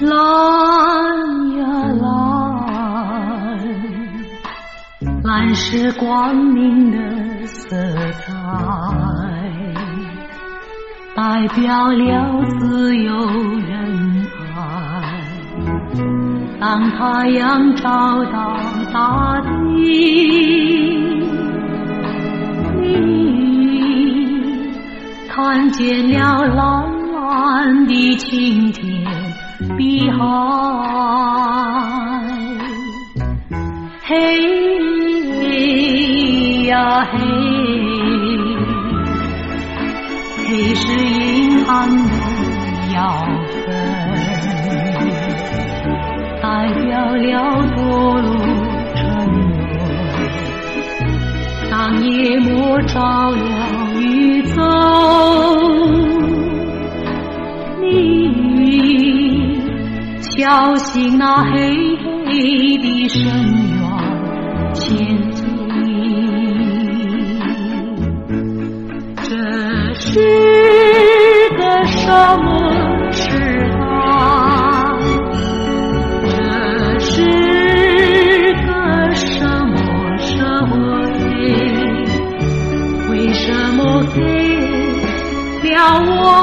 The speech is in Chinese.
蓝呀蓝，蓝是光明的色彩，代表了自由人爱。当太阳照到大地，你看见了蓝。蓝的晴天碧海，嘿。呀嘿，黑是银行的药粉，代表了堕落沉沦。当夜幕照亮敲醒那黑黑的深渊，前进。这是个什么时代？这是个什么社会？为什么给了我